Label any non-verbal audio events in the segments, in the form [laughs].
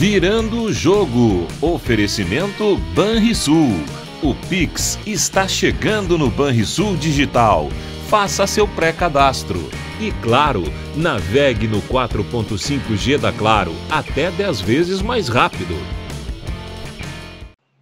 Virando o jogo. Oferecimento Banrisul. O Pix está chegando no Banrisul Digital. Faça seu pré-cadastro. E claro, navegue no 4.5G da Claro até 10 vezes mais rápido.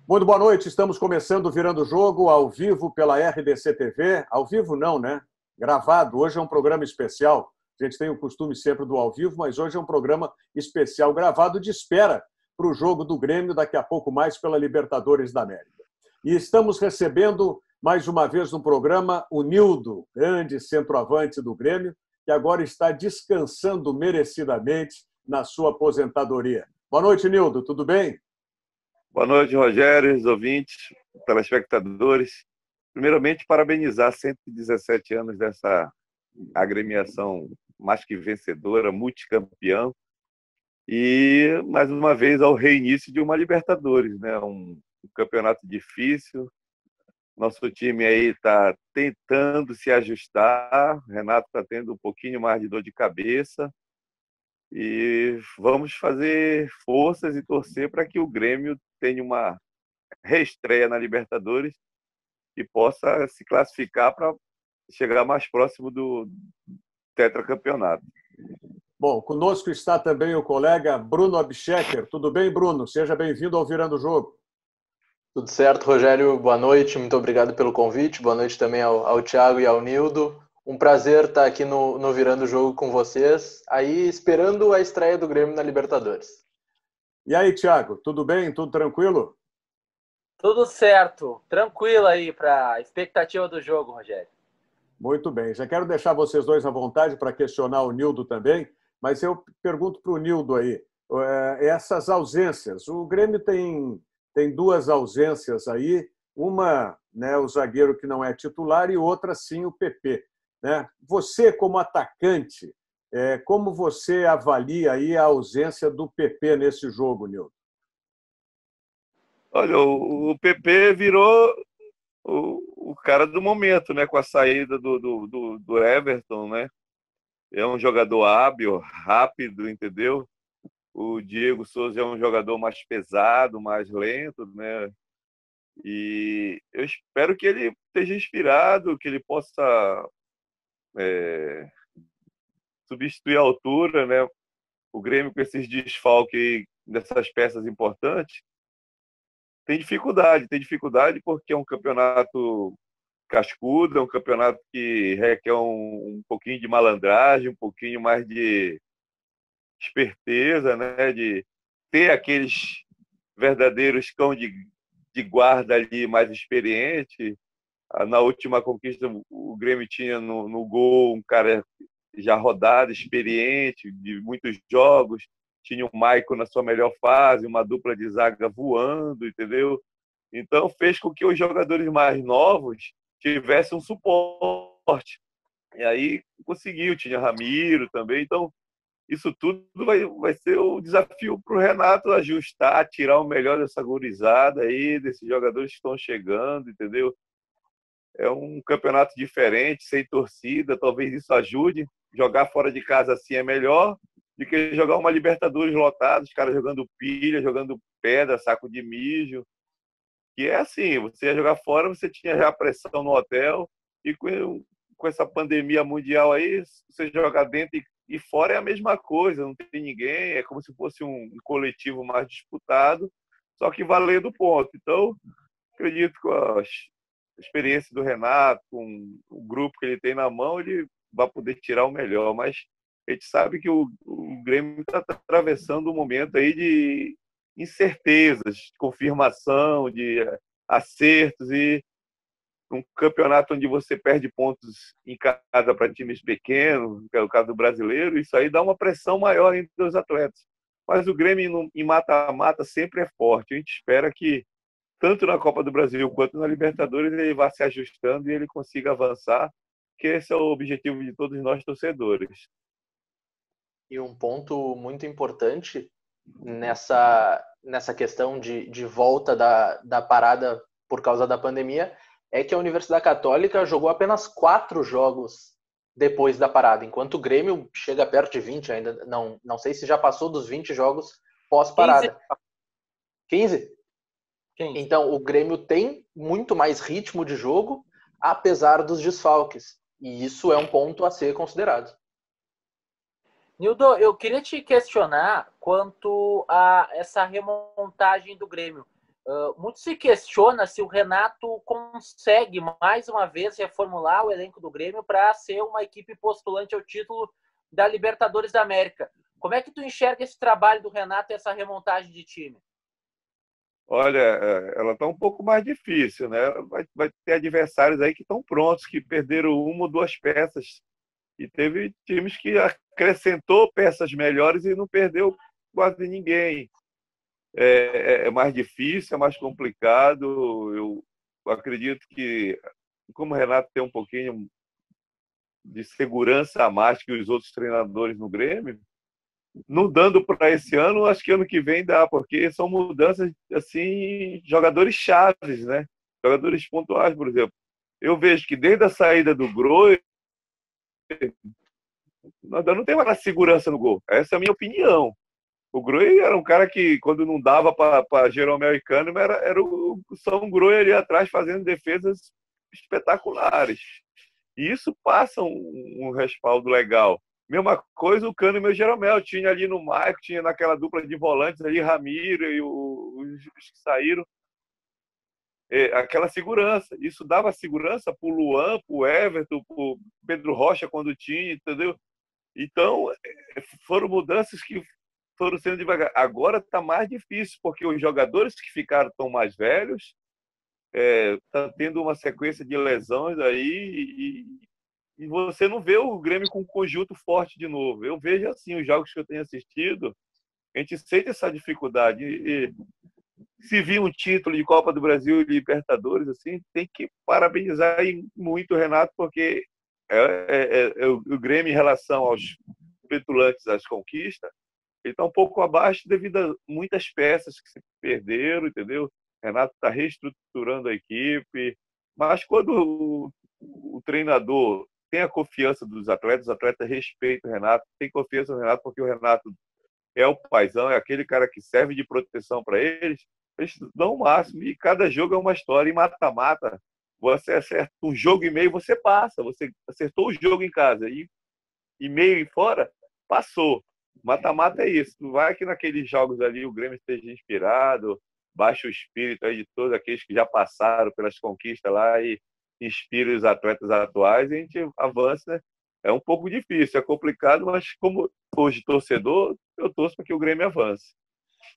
Muito boa noite, estamos começando Virando o Jogo ao vivo pela RDC TV. Ao vivo não, né? Gravado. Hoje é um programa especial a gente tem o costume sempre do ao vivo, mas hoje é um programa especial gravado de espera para o jogo do Grêmio, daqui a pouco mais pela Libertadores da América. E estamos recebendo mais uma vez no programa o Nildo, grande centroavante do Grêmio, que agora está descansando merecidamente na sua aposentadoria. Boa noite, Nildo, tudo bem? Boa noite, Rogério, ouvintes, telespectadores. Primeiramente, parabenizar 117 anos dessa agremiação mais que vencedora, multicampeão. E, mais uma vez, ao reinício de uma Libertadores, né? um, um campeonato difícil. Nosso time aí está tentando se ajustar. Renato está tendo um pouquinho mais de dor de cabeça. E vamos fazer forças e torcer para que o Grêmio tenha uma reestreia na Libertadores e possa se classificar para chegar mais próximo do, tetracampeonato. Bom, conosco está também o colega Bruno Abschecker. Tudo bem, Bruno? Seja bem-vindo ao Virando o Jogo. Tudo certo, Rogério. Boa noite. Muito obrigado pelo convite. Boa noite também ao, ao Thiago e ao Nildo. Um prazer estar aqui no, no Virando o Jogo com vocês, aí esperando a estreia do Grêmio na Libertadores. E aí, Thiago, tudo bem? Tudo tranquilo? Tudo certo. Tranquilo aí para a expectativa do jogo, Rogério. Muito bem. Já quero deixar vocês dois à vontade para questionar o Nildo também, mas eu pergunto para o Nildo aí, eh, essas ausências. O Grêmio tem, tem duas ausências aí, uma né, o zagueiro que não é titular e outra sim o PP. Né? Você, como atacante, é, como você avalia aí a ausência do PP nesse jogo, Nildo? Olha, o PP virou o, o cara do momento, né? Com a saída do, do, do, do Everton, né? É um jogador hábil, rápido, entendeu? O Diego Souza é um jogador mais pesado, mais lento, né? E eu espero que ele esteja inspirado, que ele possa é, substituir a altura, né? O Grêmio com esses desfalques dessas peças importantes tem dificuldade, tem dificuldade porque é um campeonato cascudo, é um campeonato que requer um, um pouquinho de malandragem, um pouquinho mais de esperteza, né? De ter aqueles verdadeiros cão de, de guarda ali mais experiente. Ah, na última conquista, o Grêmio tinha no, no gol um cara já rodado, experiente, de muitos jogos tinha o Maicon na sua melhor fase, uma dupla de zaga voando, entendeu? Então fez com que os jogadores mais novos tivessem um suporte. E aí conseguiu, tinha Ramiro também. Então isso tudo vai, vai ser o desafio para o Renato ajustar, tirar o melhor dessa gurizada aí, desses jogadores que estão chegando, entendeu? É um campeonato diferente, sem torcida, talvez isso ajude. Jogar fora de casa assim é melhor, de que jogar uma Libertadores lotada, os caras jogando pilha, jogando pedra, saco de mijo. Que é assim, você ia jogar fora, você tinha já pressão no hotel, e com, com essa pandemia mundial aí, você jogar dentro e, e, fora é a mesma coisa, não tem ninguém, é como se fosse um, um coletivo mais disputado, só que valendo ponto. Então, acredito que a experiência do Renato, com o grupo que ele tem na mão, ele vai poder tirar o melhor, mas a gente sabe que o, o Grêmio está atravessando um momento aí de incertezas, de confirmação, de acertos e um campeonato onde você perde pontos em casa para times pequenos, que é o caso do brasileiro, isso aí dá uma pressão maior entre os atletas. Mas o Grêmio em mata-mata sempre é forte. A gente espera que, tanto na Copa do Brasil quanto na Libertadores, ele vá se ajustando e ele consiga avançar, que esse é o objetivo de todos nós torcedores. E um ponto muito importante nessa, nessa questão de, de volta da, da parada por causa da pandemia é que a Universidade Católica jogou apenas quatro jogos depois da parada, enquanto o Grêmio chega perto de 20 ainda. Não, não sei se já passou dos 20 jogos pós-parada. 15? 15. Então, o Grêmio tem muito mais ritmo de jogo, apesar dos desfalques. E isso é um ponto a ser considerado. Nildo, eu queria te questionar quanto a essa remontagem do Grêmio. Uh, muito se questiona se o Renato consegue mais uma vez reformular o elenco do Grêmio para ser uma equipe postulante ao título da Libertadores da América. Como é que tu enxerga esse trabalho do Renato e essa remontagem de time? Olha, é, ela está um pouco mais difícil, né? Vai, vai ter adversários aí que estão prontos, que perderam uma ou duas peças. E teve times que acrescentou peças melhores e não perdeu quase ninguém. É, é, é mais difícil, é mais complicado. Eu acredito que, como o Renato tem um pouquinho de segurança a mais que os outros treinadores no Grêmio, não dando para esse ano, acho que ano que vem dá, porque são mudanças assim, jogadores chaves, né? Jogadores pontuais, por exemplo. Eu vejo que desde a saída do Groi, não tem mais segurança no gol. Essa é a minha opinião. O Groi era um cara que, quando não dava para Jeromel e Kahneman, era, era o São Groi ali atrás fazendo defesas espetaculares. E isso passa um, um respaldo legal. Mesma coisa o Cano e meu Jeromel. Tinha ali no Maico, tinha naquela dupla de volantes ali, Ramiro e os que saíram. É, aquela segurança. Isso dava segurança para o Luan, para o Everton, para o Pedro Rocha quando tinha, entendeu? Então, é, foram mudanças que foram sendo devagar. Agora está mais difícil, porque os jogadores que ficaram tão mais velhos estão é, tá tendo uma sequência de lesões aí e, e você não vê o Grêmio com um conjunto forte de novo. Eu vejo assim, os jogos que eu tenho assistido, a gente sente essa dificuldade. E, se vir um título de Copa do Brasil e Libertadores, assim, tem que parabenizar muito o Renato, porque é, é, é, é o, o Grêmio em relação aos petulantes às conquistas, ele está um pouco abaixo devido a muitas peças que se perderam, entendeu? O Renato está reestruturando a equipe, mas quando o, o treinador tem a confiança dos atletas, os atletas respeitam o Renato, tem confiança no Renato, porque o Renato é o paizão, é aquele cara que serve de proteção para eles, eles dão o máximo e cada jogo é uma história. E mata-mata, você acerta um jogo e meio, você passa. Você acertou o jogo em casa e, e meio e fora, passou. Mata-mata é isso. Não vai que naqueles jogos ali o Grêmio esteja inspirado, baixa o espírito aí de todos aqueles que já passaram pelas conquistas lá e inspire os atletas atuais e a gente avança. Né? É um pouco difícil, é complicado, mas como hoje torcedor, eu torço para que o Grêmio avance.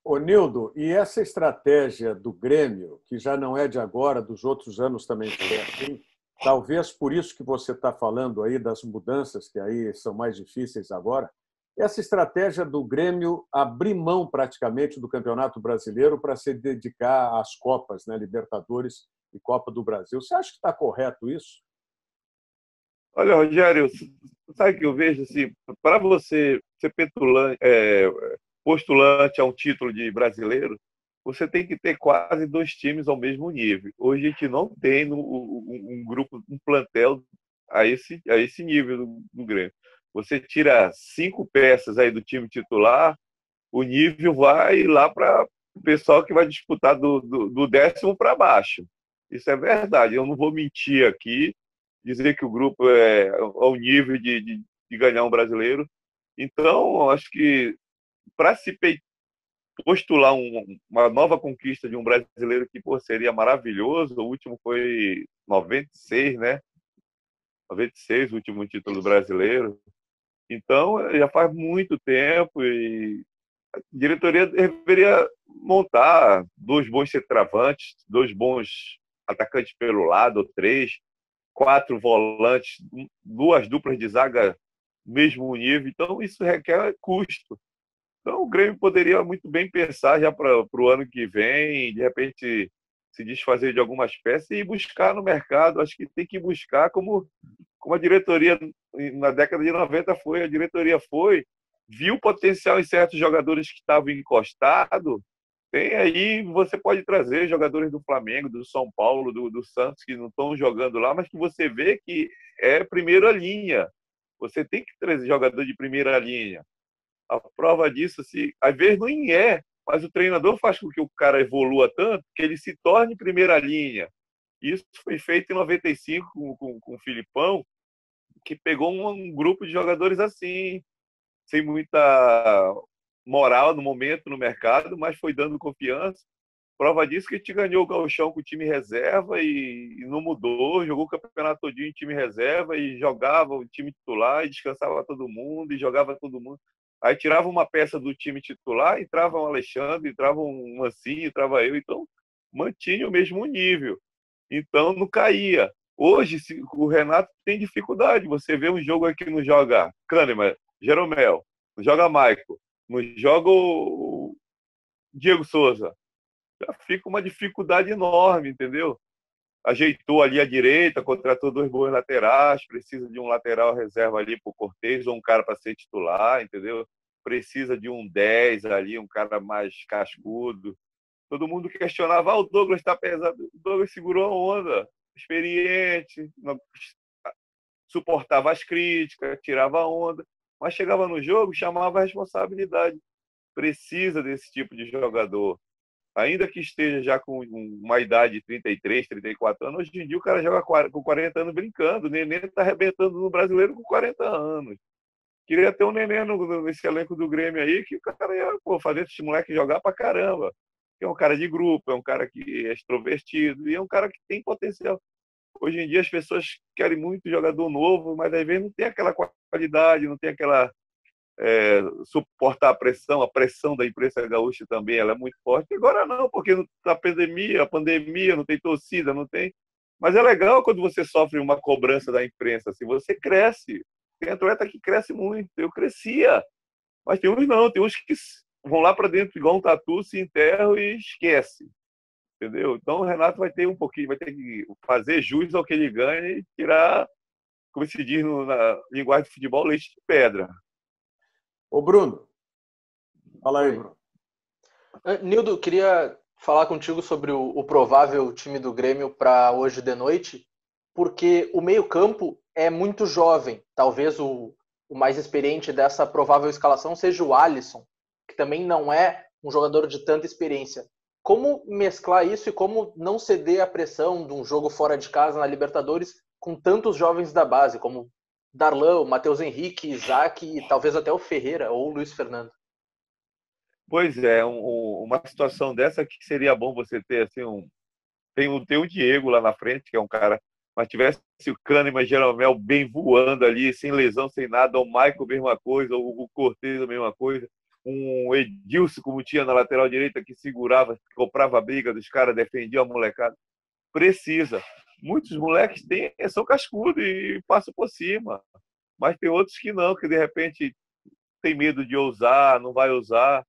Ô Nildo, e essa estratégia do Grêmio, que já não é de agora, dos outros anos também foi assim, talvez por isso que você está falando aí das mudanças, que aí são mais difíceis agora, essa estratégia do Grêmio abrir mão praticamente do Campeonato Brasileiro para se dedicar às Copas, né, Libertadores e Copa do Brasil. Você acha que está correto isso? Olha, Rogério, sabe que eu vejo assim, para você ser petulante, é, postulante a um título de brasileiro, você tem que ter quase dois times ao mesmo nível. Hoje a gente não tem um, um, grupo, um plantel a esse, a esse nível do, do Grêmio. Você tira cinco peças aí do time titular, o nível vai lá para o pessoal que vai disputar do, do, do décimo para baixo. Isso é verdade. Eu não vou mentir aqui, dizer que o grupo é ao nível de, de, de ganhar um brasileiro. Então, acho que para se postular um, uma nova conquista de um brasileiro que pô, seria maravilhoso, o último foi 96, né? 96, o último título brasileiro. Então, já faz muito tempo e a diretoria deveria montar dois bons centravantes, dois bons atacantes pelo lado, três, quatro volantes, duas duplas de zaga mesmo nível. Então, isso requer custo. Então, o Grêmio poderia muito bem pensar já para o ano que vem, de repente se desfazer de algumas peças e buscar no mercado. Acho que tem que buscar como, como a diretoria na década de 90 foi. A diretoria foi, viu potencial em certos jogadores que estavam encostados tem aí, você pode trazer jogadores do Flamengo, do São Paulo, do, do Santos, que não estão jogando lá, mas que você vê que é primeira linha. Você tem que trazer jogador de primeira linha. A prova disso, se às vezes não é, mas o treinador faz com que o cara evolua tanto que ele se torne primeira linha. Isso foi feito em 95 com, com, com o Filipão, que pegou um, um grupo de jogadores assim, sem muita moral no momento no mercado, mas foi dando confiança. Prova disso que gente ganhou o gauchão com o time reserva e, e, não mudou, jogou o campeonato todinho em time reserva e jogava o time titular e descansava todo mundo e jogava todo mundo. Aí tirava uma peça do time titular, entrava um Alexandre, entrava um Mancinho, entrava eu, então mantinha o mesmo nível. Então não caía. Hoje o Renato tem dificuldade. Você vê um jogo aqui não joga Kahneman, Jeromel, não joga Maico, não joga o Diego Souza. Já fica uma dificuldade enorme, entendeu? Ajeitou ali a direita, contratou dois bons laterais, precisa de um lateral reserva ali para o Cortez ou um cara para ser titular, entendeu? Precisa de um 10 ali, um cara mais cascudo. Todo mundo questionava, ah, o Douglas está pesado. O Douglas segurou a onda, experiente, suportava as críticas, tirava a onda mas chegava no jogo, chamava a responsabilidade. Precisa desse tipo de jogador. Ainda que esteja já com uma idade de 33, 34 anos, hoje em dia o cara joga com 40 anos brincando. O Nenê está arrebentando no brasileiro com 40 anos. Queria ter um Nenê nesse elenco do Grêmio aí, que o cara ia pô, fazer esse moleque jogar pra caramba. É um cara de grupo, é um cara que é extrovertido e é um cara que tem potencial. Hoje em dia as pessoas querem muito jogador novo, mas às vezes não tem aquela qualidade, não tem aquela é, suportar a pressão, a pressão da imprensa gaúcha também, ela é muito forte. Agora não, porque a pandemia, a pandemia não tem torcida, não tem. Mas é legal quando você sofre uma cobrança da imprensa, assim, você cresce. Tem atleta que cresce muito. Eu crescia, mas tem uns não, tem uns que vão lá para dentro igual um tatu, se enterram e esquece entendeu? Então o Renato vai ter um pouquinho, vai ter que fazer jus ao que ele ganha e tirar, como se diz no, na linguagem de futebol, leite de pedra. Ô Bruno, fala aí, Bruno. Eh, Nildo, queria falar contigo sobre o, o provável time do Grêmio para hoje de noite, porque o meio-campo é muito jovem. Talvez o, o mais experiente dessa provável escalação seja o Alisson, que também não é um jogador de tanta experiência. Como mesclar isso e como não ceder à pressão de um jogo fora de casa na Libertadores com tantos jovens da base, como Darlan, Matheus Henrique, Isaac e talvez até o Ferreira ou o Luiz Fernando? Pois é, um, uma situação dessa que seria bom você ter assim um tem o, Diego lá na frente, que é um cara, mas tivesse o Kahneman, Jeromel bem voando ali, sem lesão, sem nada, o Michael, mesma coisa, o Cortez, a mesma coisa um Edilson, como tinha na lateral direita, que segurava, comprava a briga dos caras, defendia a molecada. Precisa. Muitos moleques têm, são cascudos e passam por cima. Mas tem outros que não, que de repente tem medo de ousar, não vai usar.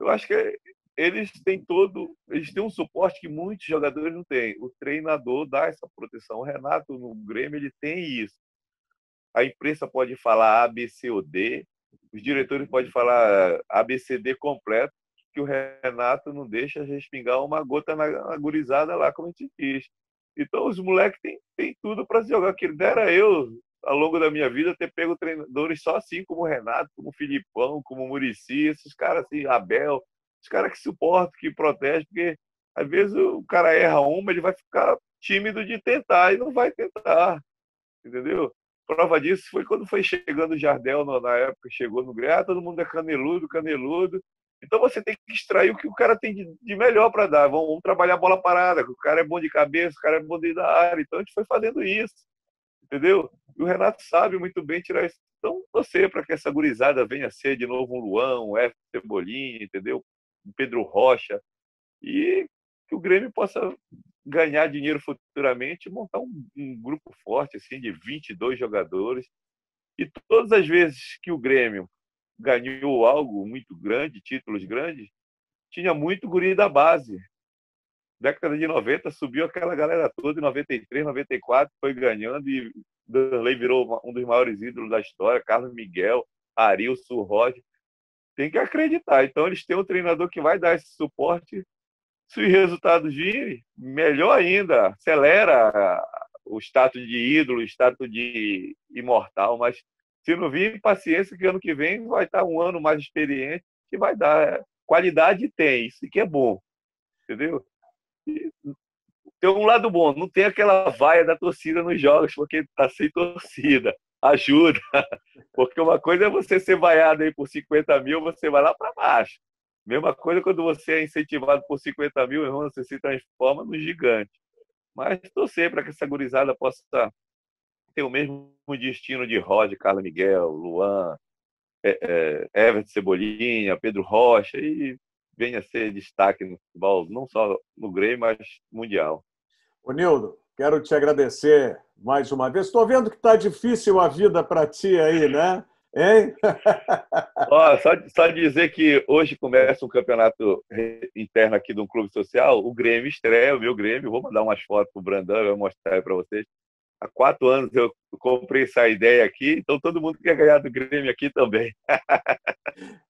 Eu acho que eles têm todo, eles têm um suporte que muitos jogadores não têm. O treinador dá essa proteção. O Renato no Grêmio ele tem isso. A imprensa pode falar A, B, C ou D, os diretores podem falar ABCD completo, que o Renato não deixa respingar uma gota na, na gurizada lá, como a gente quis. Então, os moleques têm, têm tudo para jogar. Que dera eu, ao longo da minha vida, ter pego treinadores só assim, como o Renato, como o Filipão, como o Murici, esses caras assim, Abel, os caras que suportam, que protegem, porque às vezes o cara erra uma, ele vai ficar tímido de tentar e não vai tentar, entendeu? Prova disso foi quando foi chegando o Jardel na época, chegou no Grêmio, todo mundo é caneludo, caneludo. Então você tem que extrair o que o cara tem de, melhor para dar. Vamos, vamos, trabalhar a bola parada, o cara é bom de cabeça, o cara é bom de da área. Então a gente foi fazendo isso, entendeu? E o Renato sabe muito bem tirar isso. Então você, para que essa gurizada venha ser de novo um Luan, um F. Cebolinha, entendeu? Um Pedro Rocha. E que o Grêmio possa ganhar dinheiro futuramente, montar um, um, grupo forte assim de 22 jogadores. E todas as vezes que o Grêmio ganhou algo muito grande, títulos grandes, tinha muito guri da base. Década de 90 subiu aquela galera toda, em 93, 94 foi ganhando e Danley virou um dos maiores ídolos da história, Carlos Miguel, Arilson, Roger. Tem que acreditar. Então eles têm um treinador que vai dar esse suporte se os resultados virem, melhor ainda, acelera o status de ídolo, o status de imortal, mas se não vir, paciência que ano que vem vai estar um ano mais experiente que vai dar qualidade tem, isso que é bom, entendeu? E tem um lado bom, não tem aquela vaia da torcida nos jogos, porque tá sem torcida. Ajuda. [laughs] Porque uma coisa é você ser vaiado aí por 50 mil, você vai lá para baixo. Mesma coisa quando você é incentivado por 50 mil, você se transforma no gigante. Mas torcer para que essa gurizada possa ter o mesmo destino de Roger, Carlos Miguel, Luan, é, é, Everton Cebolinha, Pedro Rocha e venha ser destaque no futebol, não só no Grêmio, mas mundial. Ô Nildo, quero te agradecer mais uma vez. Estou vendo que está difícil a vida para ti aí, né? Hein? [laughs] Ó, só, só dizer que hoje começa um campeonato interno aqui de um clube social. O Grêmio estreia, o meu Grêmio. Vou mandar umas fotos para o Brandão, eu vou mostrar para vocês. Há quatro anos eu comprei essa ideia aqui, então todo mundo quer ganhar do Grêmio aqui também. [laughs]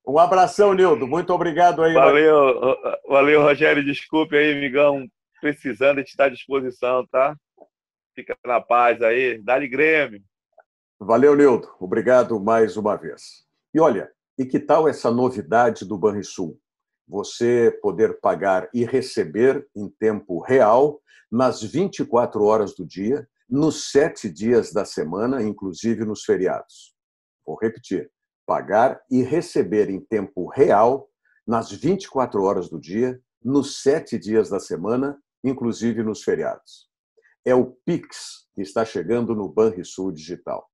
Um abração, Nildo. Muito obrigado aí. Valeu, valeu, Rogério. Desculpe aí, amigão. Precisando, a gente está à disposição, tá? Fica na paz aí. Dá-lhe Grêmio. Valeu, Nildo. Obrigado mais uma vez. E olha, e que tal essa novidade do Banrisul? Você poder pagar e receber em tempo real, nas 24 horas do dia, nos sete dias da semana, inclusive nos feriados. Vou repetir: pagar e receber em tempo real, nas 24 horas do dia, nos sete dias da semana, inclusive nos feriados. É o Pix que está chegando no Banrisul Digital.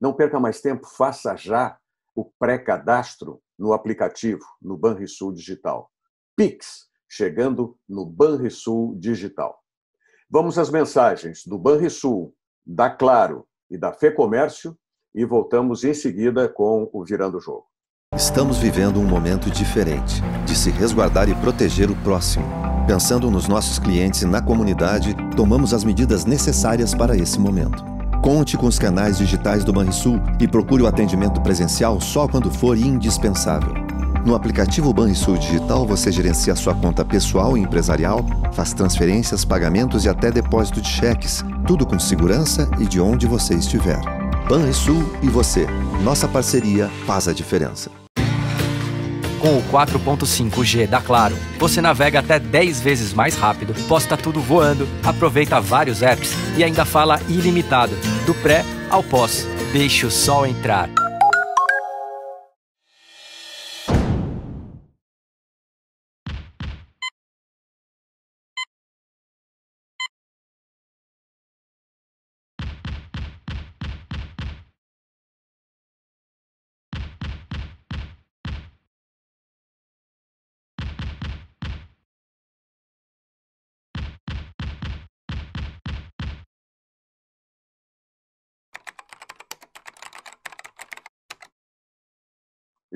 Não perca mais tempo, faça já o pré-cadastro no aplicativo, no Banrisul Digital. Pix, chegando no Banrisul Digital. Vamos às mensagens do Banrisul, da Claro e da Fê Comércio e voltamos em seguida com o Virando o Jogo. Estamos vivendo um momento diferente de se resguardar e proteger o próximo. Pensando nos nossos clientes e na comunidade, tomamos as medidas necessárias para esse momento. Conte com os canais digitais do Banrisul e procure o atendimento presencial só quando for indispensável. No aplicativo Banrisul Digital, você gerencia sua conta pessoal e empresarial, faz transferências, pagamentos e até depósito de cheques, tudo com segurança e de onde você estiver. Banrisul e você. Nossa parceria faz a diferença. Com o 4.5G da Claro, você navega até 10 vezes mais rápido, posta tudo voando, aproveita vários apps e ainda fala ilimitado, do pré ao pós. Deixe o sol entrar.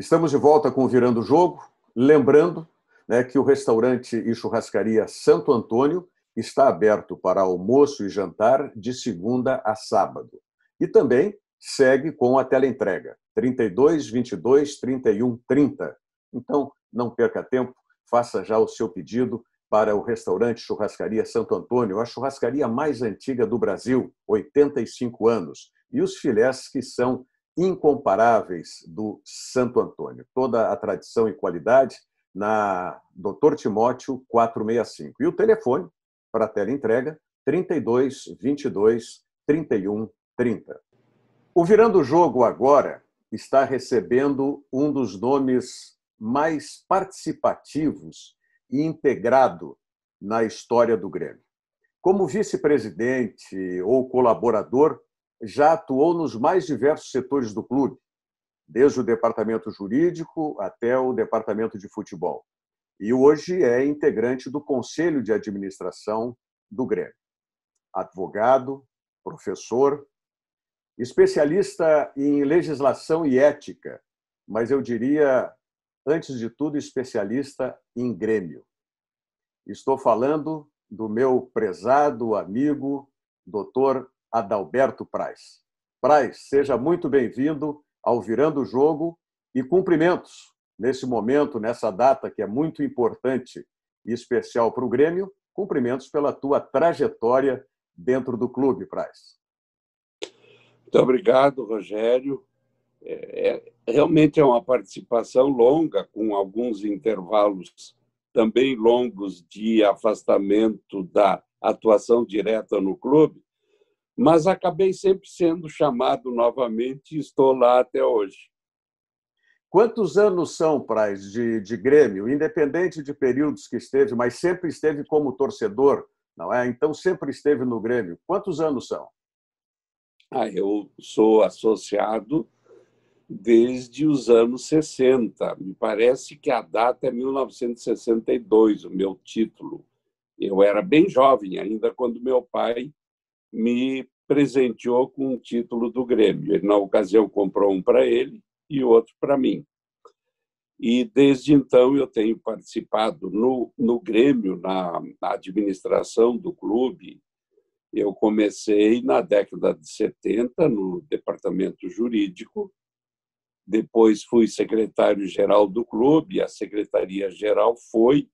Estamos de volta com o Virando o Jogo, lembrando né, que o restaurante e churrascaria Santo Antônio está aberto para almoço e jantar de segunda a sábado. E também segue com a teleentrega 32 22 31 30. Então, não perca tempo, faça já o seu pedido para o restaurante Churrascaria Santo Antônio, a churrascaria mais antiga do Brasil, 85 anos, e os filés que são incomparáveis do Santo Antônio. Toda a tradição e qualidade na Dr. Timóteo 465. E o telefone para a tela entrega 32 22 31 30. O Virando o Jogo agora está recebendo um dos nomes mais participativos e integrado na história do Grêmio. Como vice-presidente ou colaborador, já atuou nos mais diversos setores do clube, desde o departamento jurídico até o departamento de futebol. E hoje é integrante do conselho de administração do Grêmio. Advogado, professor, especialista em legislação e ética, mas eu diria, antes de tudo, especialista em Grêmio. Estou falando do meu prezado amigo, doutor Adalberto Praz. Praz, seja muito bem-vindo ao Virando o Jogo e cumprimentos nesse momento, nessa data que é muito importante e especial para o Grêmio. Cumprimentos pela tua trajetória dentro do clube, Praz. Muito obrigado, Rogério. É, é, realmente é uma participação longa, com alguns intervalos também longos de afastamento da atuação direta no clube, mas acabei sempre sendo chamado novamente e estou lá até hoje. Quantos anos são, Praz, de, de Grêmio, independente de períodos que esteve, mas sempre esteve como torcedor, não é? Então sempre esteve no Grêmio. Quantos anos são? Ah, eu sou associado desde os anos 60. Me parece que a data é 1962, o meu título. Eu era bem jovem ainda quando meu pai me presenteou com um título do Grêmio. Ele, na ocasião, comprou um para ele e outro para mim. E desde então eu tenho participado no, no Grêmio, na, na administração do clube. Eu comecei na década de 70 no departamento jurídico, depois fui secretário-geral do clube, a secretaria-geral foi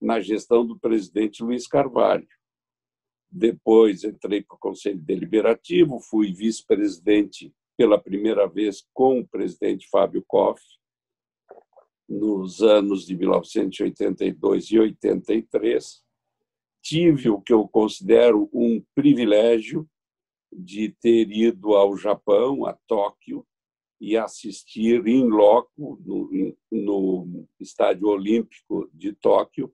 na gestão do presidente Luiz Carvalho. Depois entrei para o Conselho Deliberativo, fui vice-presidente pela primeira vez com o presidente Fábio Koff, nos anos de 1982 e 83. Tive o que eu considero um privilégio de ter ido ao Japão, a Tóquio, e assistir em loco, no, no Estádio Olímpico de Tóquio,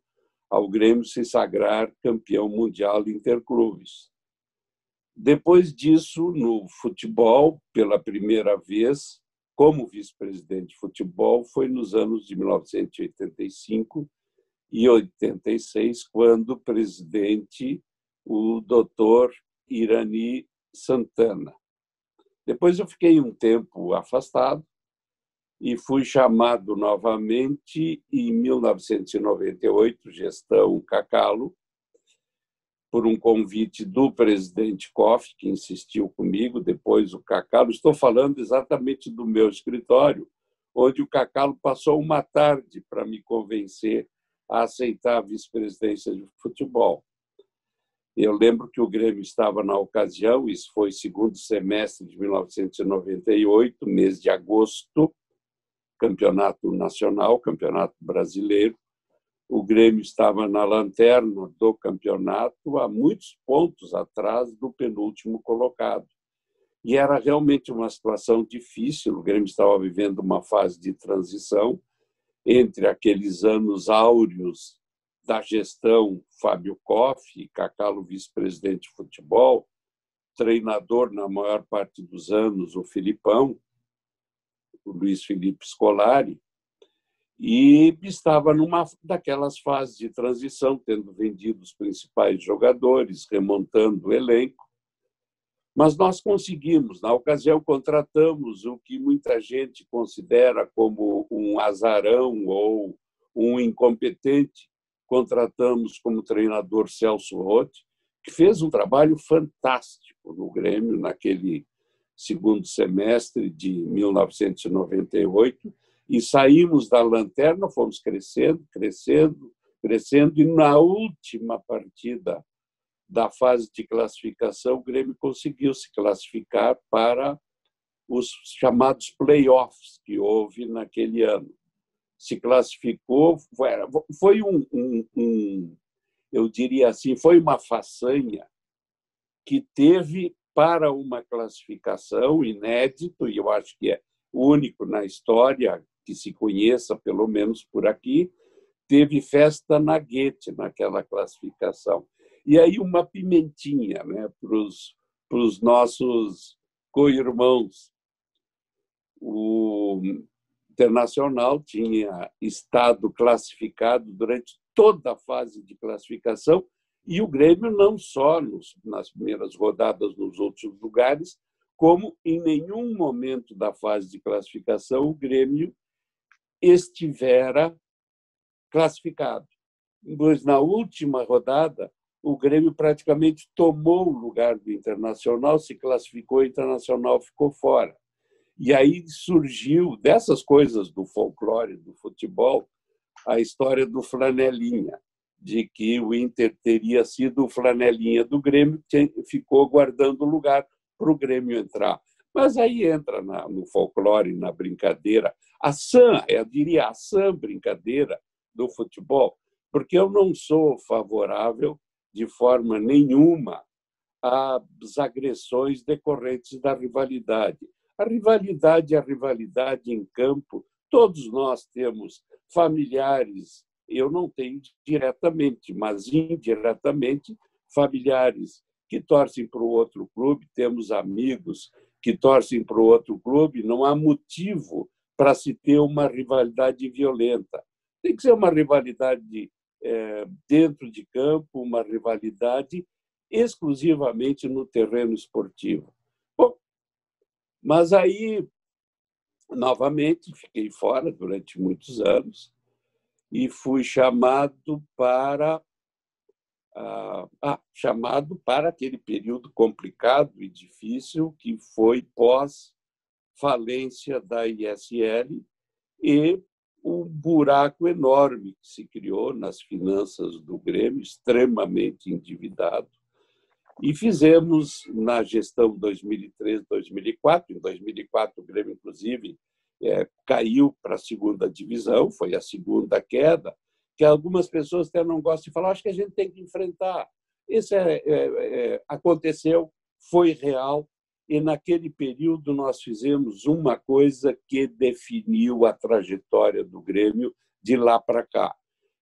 ao Grêmio se sagrar campeão mundial interclubes. Depois disso, no futebol, pela primeira vez, como vice-presidente de futebol, foi nos anos de 1985 e 86, quando presidente, o doutor Irani Santana. Depois eu fiquei um tempo afastado e fui chamado novamente em 1998, gestão Cacalo, por um convite do presidente Koff, que insistiu comigo, depois o Cacalo. Estou falando exatamente do meu escritório, onde o Cacalo passou uma tarde para me convencer a aceitar a vice-presidência de futebol. Eu lembro que o Grêmio estava na ocasião, isso foi segundo semestre de 1998, mês de agosto, campeonato nacional, campeonato brasileiro, o Grêmio estava na lanterna do campeonato, a muitos pontos atrás do penúltimo colocado. E era realmente uma situação difícil. O Grêmio estava vivendo uma fase de transição entre aqueles anos áureos da gestão Fábio Koff, Cacalo vice-presidente de futebol, treinador na maior parte dos anos o Filipão, Luiz Felipe Scolari, e estava numa daquelas fases de transição, tendo vendido os principais jogadores, remontando o elenco. Mas nós conseguimos, na ocasião, contratamos o que muita gente considera como um azarão ou um incompetente. Contratamos como treinador Celso Rotti, que fez um trabalho fantástico no Grêmio naquele segundo semestre de 1998 e saímos da lanterna, fomos crescendo, crescendo, crescendo, e na última partida da fase de classificação, o Grêmio conseguiu se classificar para os chamados playoffs que houve naquele ano. Se classificou, foi um, um, um eu diria assim, foi uma façanha que teve para uma classificação inédito, e eu acho que é único na história que se conheça, pelo menos por aqui, teve festa na Goethe naquela classificação. E aí uma pimentinha né, para os nossos co-irmãos. O Internacional tinha estado classificado durante toda a fase de classificação e o Grêmio não só nos, nas primeiras rodadas nos outros lugares, como em nenhum momento da fase de classificação o Grêmio estivera classificado. Pois na última rodada, o Grêmio praticamente tomou o lugar do Internacional, se classificou, o Internacional ficou fora. E aí surgiu, dessas coisas do folclore, do futebol, a história do flanelinha, de que o Inter teria sido o flanelinha do Grêmio, que ficou guardando lugar para o Grêmio entrar. Mas aí entra na, no folclore, na brincadeira, a sã, eu diria a sã brincadeira do futebol, porque eu não sou favorável de forma nenhuma às agressões decorrentes da rivalidade. A rivalidade é a rivalidade em campo. Todos nós temos familiares, eu não tenho diretamente, mas indiretamente, familiares que torcem para o outro clube, temos amigos que torcem para o outro clube, não há motivo para se ter uma rivalidade violenta. Tem que ser uma rivalidade é, dentro de campo, uma rivalidade exclusivamente no terreno esportivo. Bom, mas aí, novamente, fiquei fora durante muitos anos e fui chamado para ah, ah, chamado para aquele período complicado e difícil que foi pós falência da ISL e o buraco enorme que se criou nas finanças do Grêmio, extremamente endividado. E fizemos na gestão 2003-2004, em 2004 o Grêmio, inclusive, é, caiu para a segunda divisão, foi a segunda queda, que algumas pessoas até não gostam de falar, acho que a gente tem que enfrentar. Isso é, é, é, aconteceu, foi real, e naquele período nós fizemos uma coisa que definiu a trajetória do Grêmio de lá para cá,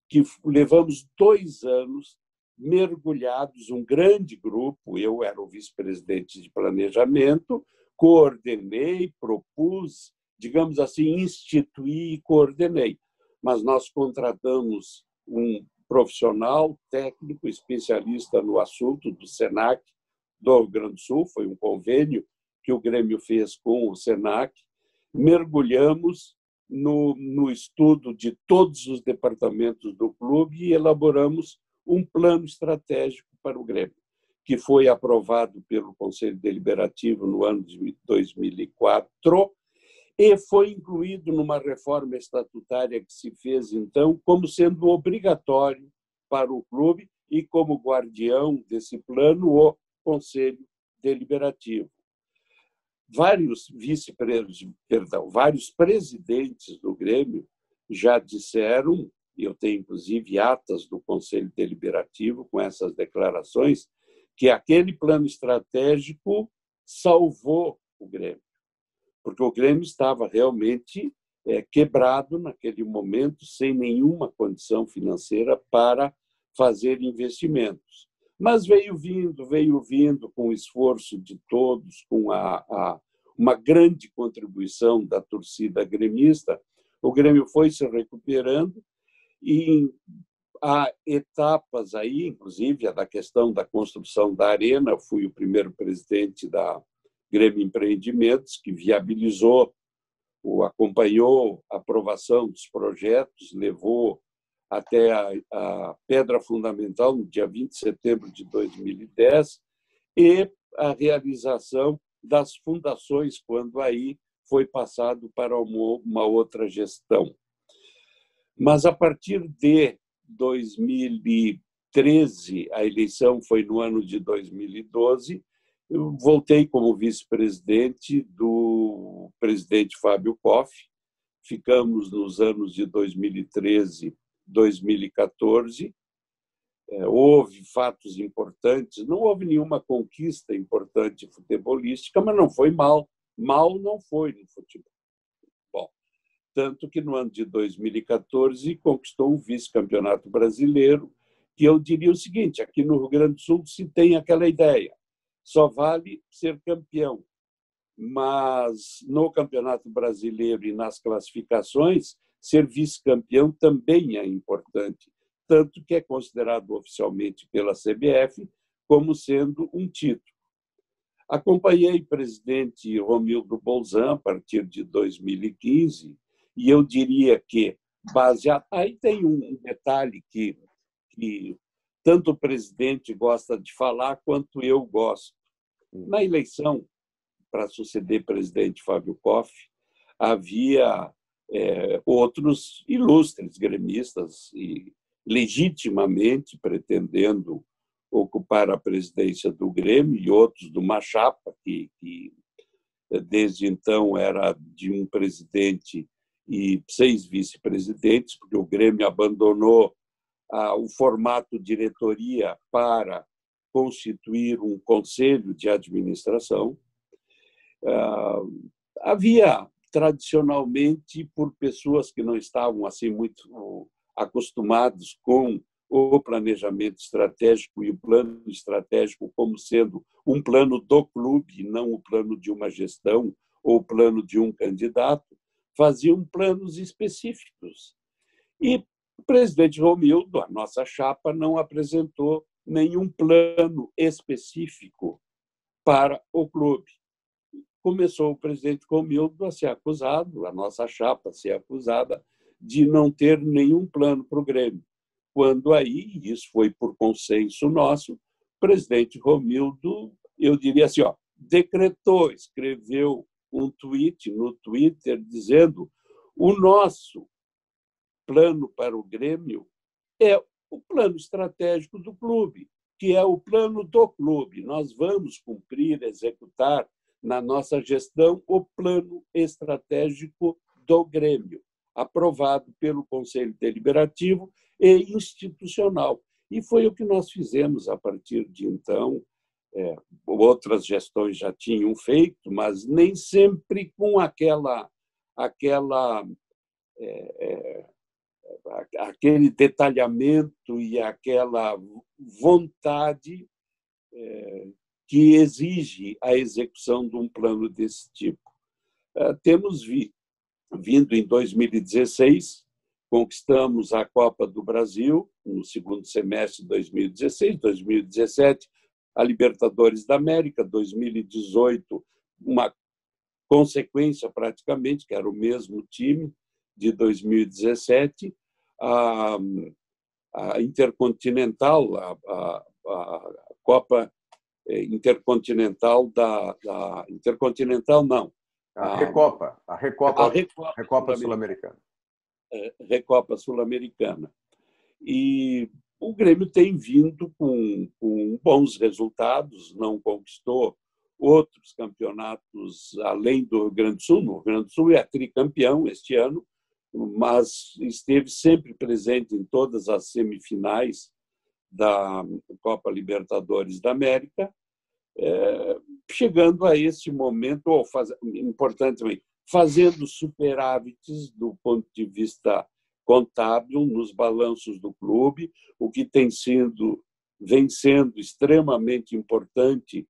que levamos dois anos mergulhados, um grande grupo, eu era o vice-presidente de planejamento, coordenei, propus, digamos assim, instituí e coordenei. Mas nós contratamos um profissional, técnico, especialista no assunto do SENAC, do Rio Grande do Sul, foi um convênio que o Grêmio fez com o SENAC. Mergulhamos no, no estudo de todos os departamentos do clube e elaboramos um plano estratégico para o Grêmio, que foi aprovado pelo Conselho Deliberativo no ano de 2004 e foi incluído numa reforma estatutária que se fez então como sendo obrigatório para o clube e como guardião desse plano o Conselho Deliberativo. Vários vice-presidentes, perdão, vários presidentes do Grêmio já disseram, e eu tenho inclusive atas do Conselho Deliberativo com essas declarações, que aquele plano estratégico salvou o Grêmio, porque o Grêmio estava realmente é, quebrado naquele momento, sem nenhuma condição financeira para fazer investimentos. Mas veio vindo, veio vindo com o esforço de todos, com a, a, uma grande contribuição da torcida gremista. O Grêmio foi se recuperando e há etapas aí, inclusive a da questão da construção da arena. Eu fui o primeiro presidente da Grêmio Empreendimentos que viabilizou, acompanhou a aprovação dos projetos, levou até a, a pedra fundamental, no dia 20 de setembro de 2010, e a realização das fundações, quando aí foi passado para uma outra gestão. Mas a partir de 2013, a eleição foi no ano de 2012, eu voltei como vice-presidente do presidente Fábio Koff. Ficamos nos anos de 2013 2014. É, houve fatos importantes, não houve nenhuma conquista importante futebolística, mas não foi mal. Mal não foi no futebol. Bom, tanto que no ano de 2014 conquistou um vice-campeonato brasileiro, que eu diria o seguinte: aqui no Rio Grande do Sul se tem aquela ideia, só vale ser campeão. Mas no Campeonato Brasileiro e nas classificações, ser vice-campeão também é importante, tanto que é considerado oficialmente pela CBF como sendo um título. Acompanhei o presidente Romildo Bolzan a partir de 2015 e eu diria que, baseado. Aí tem um detalhe que, que tanto o presidente gosta de falar quanto eu gosto. Na eleição para suceder presidente Fábio Koff, havia é, outros ilustres gremistas e legitimamente pretendendo ocupar a presidência do Grêmio e outros de uma chapa que, que desde então era de um presidente e seis vice-presidentes, porque o Grêmio abandonou ah, o formato diretoria para constituir um conselho de administração. Ah, havia tradicionalmente por pessoas que não estavam assim muito acostumados com o planejamento estratégico e o plano estratégico como sendo um plano do clube, não o plano de uma gestão ou o plano de um candidato, faziam planos específicos. E o presidente Romildo, a nossa chapa, não apresentou nenhum plano específico para o clube. Começou o presidente Romildo a ser acusado, a nossa chapa a ser acusada de não ter nenhum plano para o Grêmio. Quando aí, isso foi por consenso nosso, o presidente Romildo, eu diria assim, ó, decretou, escreveu um tweet no Twitter dizendo o nosso plano para o Grêmio é o plano estratégico do clube, que é o plano do clube. Nós vamos cumprir, executar na nossa gestão o plano estratégico do Grêmio, aprovado pelo Conselho Deliberativo e institucional. E foi o que nós fizemos a partir de então é, outras gestões já tinham feito, mas nem sempre com aquela, aquela é, é, aquele detalhamento e aquela vontade é, que exige a execução de um plano desse tipo. É, temos vi, vindo em 2016, conquistamos a Copa do Brasil no segundo semestre de 2016, 2017 a Libertadores da América, 2018, uma consequência praticamente, que era o mesmo time de 2017, a, a Intercontinental, a, a, a, Copa eh, Intercontinental da, da Intercontinental não. A Recopa, a Recopa, a Recopa, Recopa Sul-Americana. É, Recopa Sul-Americana. E o Grêmio tem vindo com, com bons resultados, não conquistou outros campeonatos além do Rio Grande do Sul. No Rio Grande do Sul é tricampeão este ano, mas esteve sempre presente em todas as semifinais da Copa Libertadores da América, é, chegando a esse momento, ou faz, importante também, fazendo superávites do ponto de vista contábil nos balanços do clube, o que tem sido vem sendo extremamente importante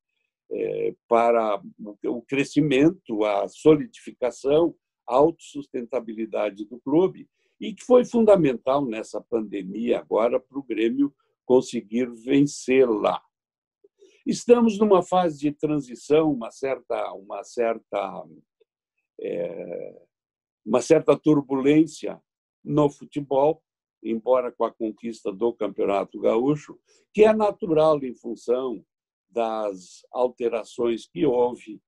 é, para o crescimento, a solidificação, autossustentabilidade do clube e que foi fundamental nessa pandemia agora para o Grêmio conseguir vencê-la. Estamos numa fase de transição, uma certa, uma certa, é, uma certa turbulência no futebol, embora com a conquista do Campeonato Gaúcho, que é natural em função das alterações que houve,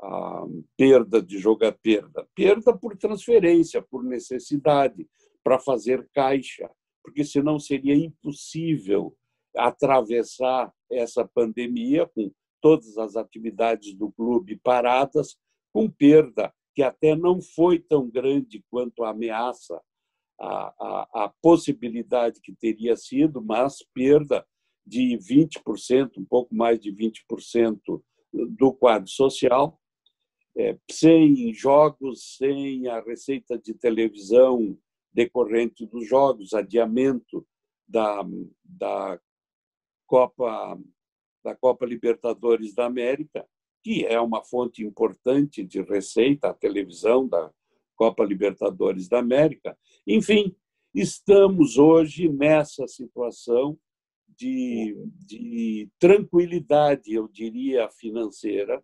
a perda de jogar perda, perda por transferência, por necessidade, para fazer caixa, porque senão seria impossível atravessar essa pandemia com todas as atividades do clube paradas, com perda que até não foi tão grande quanto a ameaça a, a, a possibilidade que teria sido, mas perda de 20%, um pouco mais de 20% do quadro social, é, sem jogos, sem a receita de televisão decorrente dos jogos, adiamento da, da Copa da Copa Libertadores da América, que é uma fonte importante de receita, a televisão da Copa Libertadores da América. Enfim, estamos hoje nessa situação de, de tranquilidade, eu diria, financeira.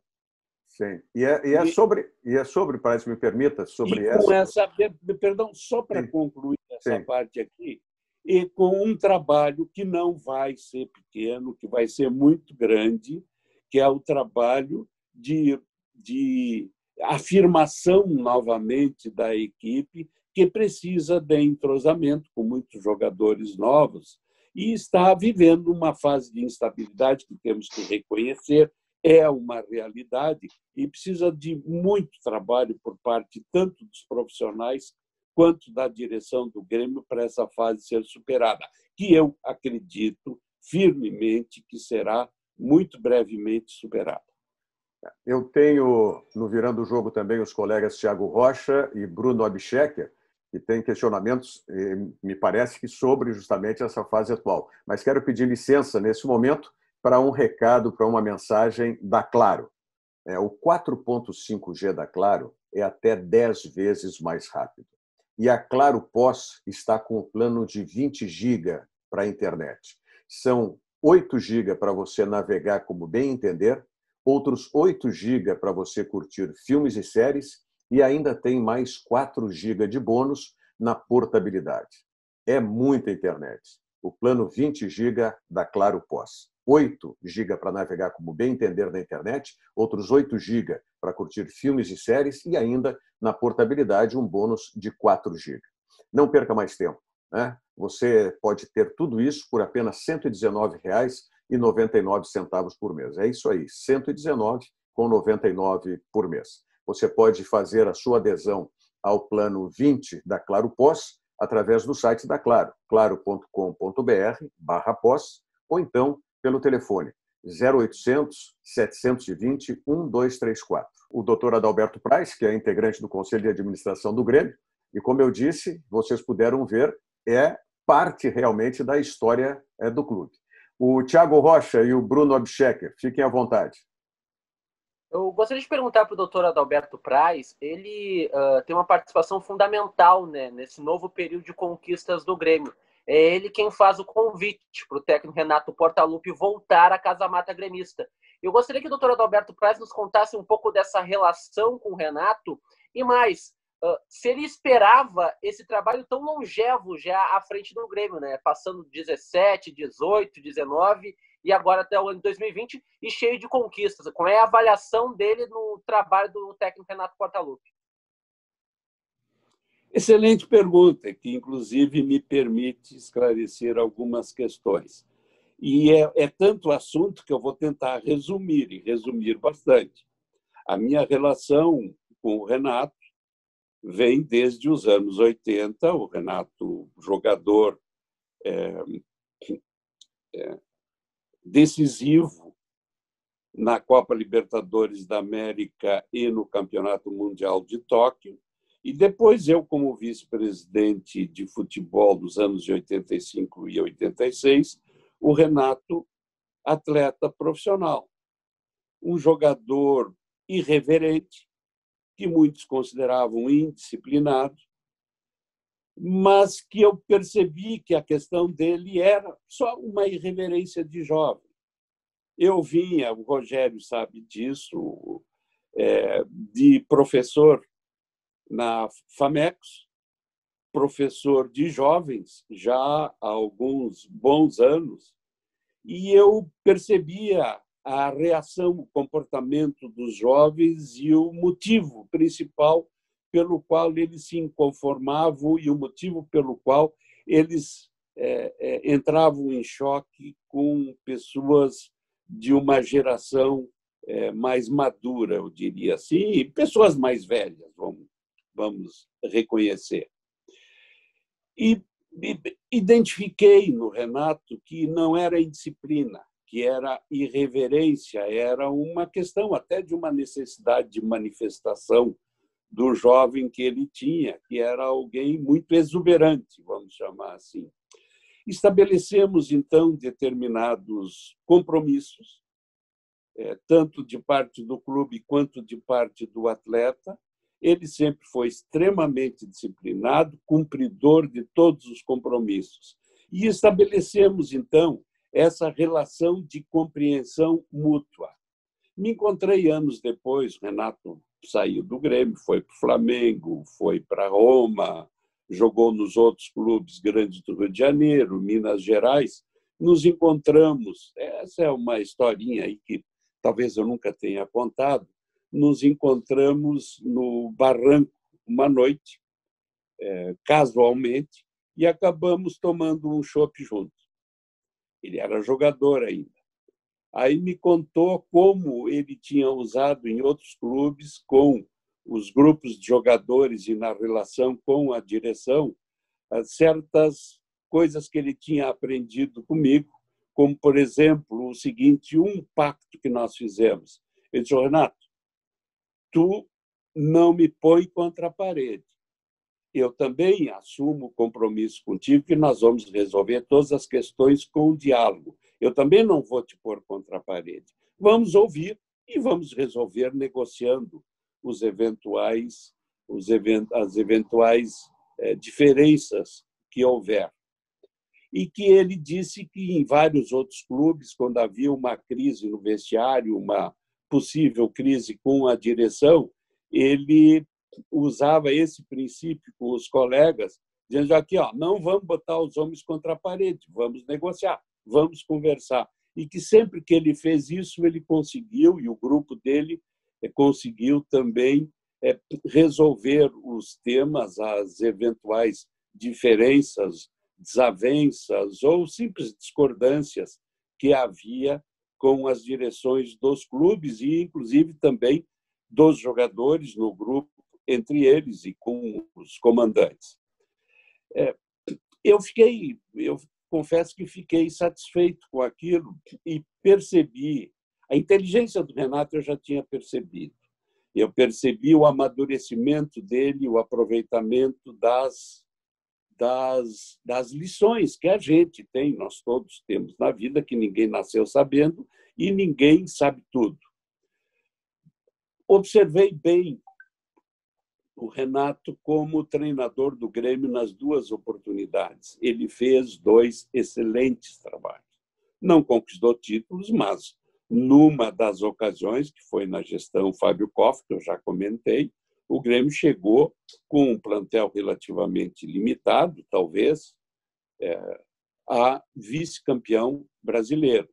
Sim. E é, e é sobre, e é sobre, parece me permita, sobre e com essa. essa perdão, só para concluir essa Sim. parte aqui, e com um trabalho que não vai ser pequeno, que vai ser muito grande, que é o trabalho de, de afirmação novamente da equipe, que precisa de entrosamento com muitos jogadores novos e está vivendo uma fase de instabilidade que temos que reconhecer, é uma realidade e precisa de muito trabalho por parte tanto dos profissionais quanto da direção do Grêmio para essa fase ser superada, que eu acredito firmemente que será muito brevemente superada. Eu tenho no Virando o Jogo também os colegas Thiago Rocha e Bruno Abchecker, que têm questionamentos, me parece que sobre justamente essa fase atual. Mas quero pedir licença nesse momento para um recado, para uma mensagem da Claro. É, o 4.5G da Claro é até 10 vezes mais rápido. E a Claro Pós está com o plano de 20 GB para a internet. São 8 GB para você navegar como bem entender, outros 8 GB para você curtir filmes e séries e ainda tem mais 4 GB de bônus na portabilidade. É muita internet. O plano 20 GB da Claro Pós. 8 GB para navegar como bem entender na internet, outros 8 GB para curtir filmes e séries e ainda na portabilidade um bônus de 4 GB. Não perca mais tempo. Né? Você pode ter tudo isso por apenas R$ 119,99 por mês. É isso aí, R$ 119,99 por mês. Você pode fazer a sua adesão ao plano 20 da Claro Pós através do site da Claro, claro.com.br/pós, ou então pelo telefone 0800 720 1234. O doutor Adalberto Praz, que é integrante do Conselho de Administração do Grêmio, e como eu disse, vocês puderam ver, é parte realmente da história é, do clube. O Tiago Rocha e o Bruno Abchecker, fiquem à vontade. Eu gostaria de perguntar para o doutor Adalberto Praz, ele uh, tem uma participação fundamental né, nesse novo período de conquistas do Grêmio. É ele quem faz o convite para o técnico Renato Portaluppi voltar à Casa Mata Gremista. Eu gostaria que o doutor Adalberto Praz nos contasse um pouco dessa relação com o Renato e mais, se ele esperava esse trabalho tão longevo já à frente do Grêmio, né? passando 17, 18, 19 e agora até o ano de 2020 e cheio de conquistas. Qual é a avaliação dele no trabalho do técnico Renato Portaluppi? Excelente pergunta, que inclusive me permite esclarecer algumas questões. E é, é tanto assunto que eu vou tentar resumir, e resumir bastante. A minha relação com o Renato vem desde os anos 80, o Renato, jogador é, é, decisivo na Copa Libertadores da América e no Campeonato Mundial de Tóquio. E depois eu, como vice-presidente de futebol dos anos de 85 e 86, o Renato, atleta profissional. Um jogador irreverente, que muitos consideravam indisciplinado, mas que eu percebi que a questão dele era só uma irreverência de jovem. Eu vinha, o Rogério sabe disso, é, de professor na FAMEX, professor de jovens já há alguns bons anos, e eu percebia a reação, o comportamento dos jovens e o motivo principal pelo qual eles se inconformavam e o motivo pelo qual eles é, é, entravam em choque com pessoas de uma geração é, mais madura, eu diria assim, e pessoas mais velhas, vamos, vamos reconhecer. E, identifiquei no Renato que não era indisciplina, que era irreverência, era uma questão até de uma necessidade de manifestação do jovem que ele tinha, que era alguém muito exuberante, vamos chamar assim. Estabelecemos, então, determinados compromissos, é, tanto de parte do clube quanto de parte do atleta. Ele sempre foi extremamente disciplinado, cumpridor de todos os compromissos. E estabelecemos, então, essa relação de compreensão mútua. Me encontrei anos depois, Renato saiu do Grêmio, foi para o Flamengo, foi para Roma, jogou nos outros clubes grandes do Rio de Janeiro, Minas Gerais. Nos encontramos, essa é uma historinha aí que talvez eu nunca tenha contado. Nos encontramos no Barranco uma noite, é, casualmente, e acabamos tomando um chopp juntos. Ele era jogador ainda. Aí me contou como ele tinha usado em outros clubes com os grupos de jogadores e na relação com a direção certas coisas que ele tinha aprendido comigo, como, por exemplo, o seguinte: um pacto que nós fizemos. Ele disse, Renato, tu não me põe contra a parede. Eu também assumo o compromisso contigo que nós vamos resolver todas as questões com o diálogo. Eu também não vou te pôr contra a parede. Vamos ouvir e vamos resolver negociando os eventuais, os event, as eventuais é, diferenças que houver. E que ele disse que em vários outros clubes, quando havia uma crise no vestiário, uma possível crise com a direção, ele usava esse princípio com os colegas, dizendo aqui, ó, não vamos botar os homens contra a parede, vamos negociar, vamos conversar. E que sempre que ele fez isso, ele conseguiu, e o grupo dele eh, conseguiu também eh, resolver os temas, as eventuais diferenças, desavenças ou simples discordâncias que havia com as direções dos clubes e, inclusive, também dos jogadores no grupo, entre eles e com os comandantes. É, eu fiquei, eu confesso que fiquei satisfeito com aquilo e percebi a inteligência do Renato eu já tinha percebido. Eu percebi o amadurecimento dele, o aproveitamento das das, das lições que a gente tem, nós todos temos na vida, que ninguém nasceu sabendo e ninguém sabe tudo. Observei bem o Renato como treinador do Grêmio nas duas oportunidades. Ele fez dois excelentes trabalhos. Não conquistou títulos, mas numa das ocasiões, que foi na gestão Fábio Koff, que eu já comentei, o Grêmio chegou com um plantel relativamente limitado, talvez, é, a vice-campeão brasileiro.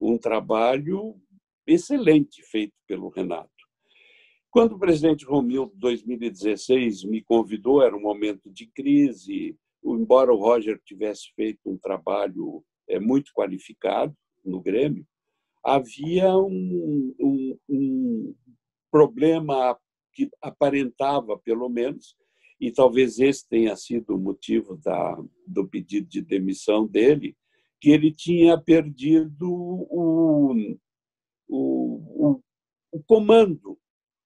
Um trabalho excelente feito pelo Renato. Quando o presidente Romildo, 2016, me convidou, era um momento de crise, embora o Roger tivesse feito um trabalho é, muito qualificado no Grêmio, havia um, um, um problema que aparentava, pelo menos, e talvez esse tenha sido o motivo da, do pedido de demissão dele, que ele tinha perdido o, o, o, o comando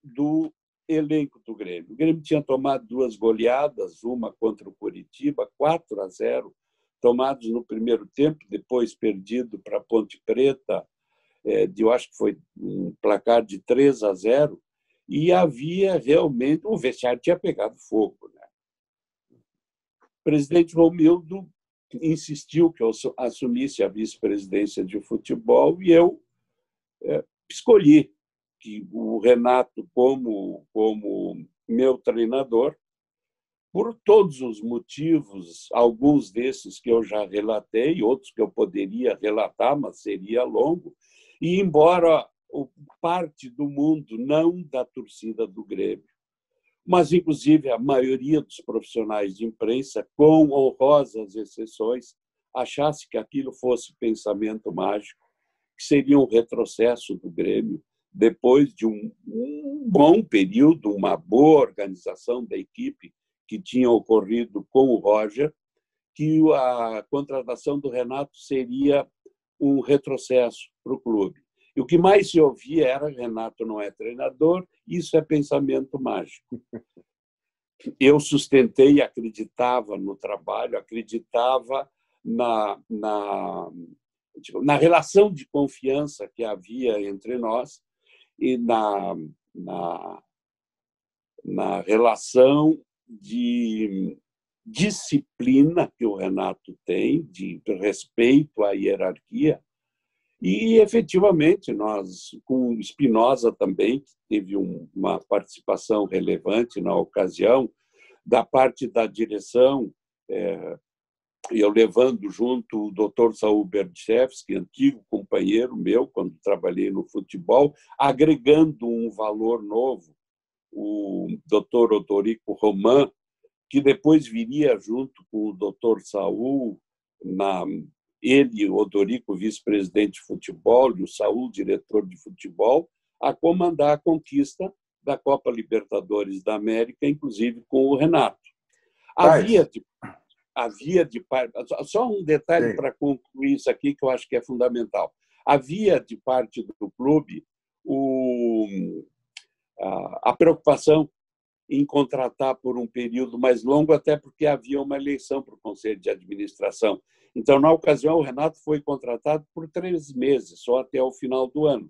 do elenco do Grêmio. O Grêmio tinha tomado duas goleadas, uma contra o Curitiba, 4 a 0, tomados no primeiro tempo, depois perdido para Ponte Preta, é, de, eu acho que foi um placar de 3 a 0, e havia realmente, o vestiário tinha pegado fogo. Né? O presidente Romildo insistiu que eu assumisse a vice-presidência de futebol e eu é, escolhi que o Renato como como meu treinador por todos os motivos, alguns desses que eu já relatei, outros que eu poderia relatar, mas seria longo. E embora parte do mundo, não da torcida do Grêmio, mas inclusive a maioria dos profissionais de imprensa, com honrosas exceções, achasse que aquilo fosse pensamento mágico, que seria um retrocesso do Grêmio, depois de um, um bom período, uma boa organização da equipe que tinha ocorrido com o Roger, que a contratação do Renato seria um retrocesso para o clube. E o que mais se ouvia era Renato não é treinador, isso é pensamento mágico. [laughs] Eu sustentei, acreditava no trabalho, acreditava na, na, na relação de confiança que havia entre nós e na, na, na relação de disciplina que o Renato tem, de respeito à hierarquia. E, efetivamente, nós, com Spinoza também, que teve uma participação relevante na ocasião, da parte da direção, é, eu levando junto o Dr. Saul Berdichevski, antigo companheiro meu, quando trabalhei no futebol, agregando um valor novo, o Dr. Odorico Roman, que depois viria junto com o Dr. Saul na, ele, o Odorico, vice-presidente de futebol, e o Saúl, diretor de futebol, a comandar a conquista da Copa Libertadores da América, inclusive com o Renato. Havia de, havia de só um detalhe Sim. para concluir isso aqui que eu acho que é fundamental. Havia de parte do clube o, a, a preocupação em contratar por um período mais longo, até porque havia uma eleição para o Conselho de Administração. Então, na ocasião, o Renato foi contratado por três meses, só até o final do ano.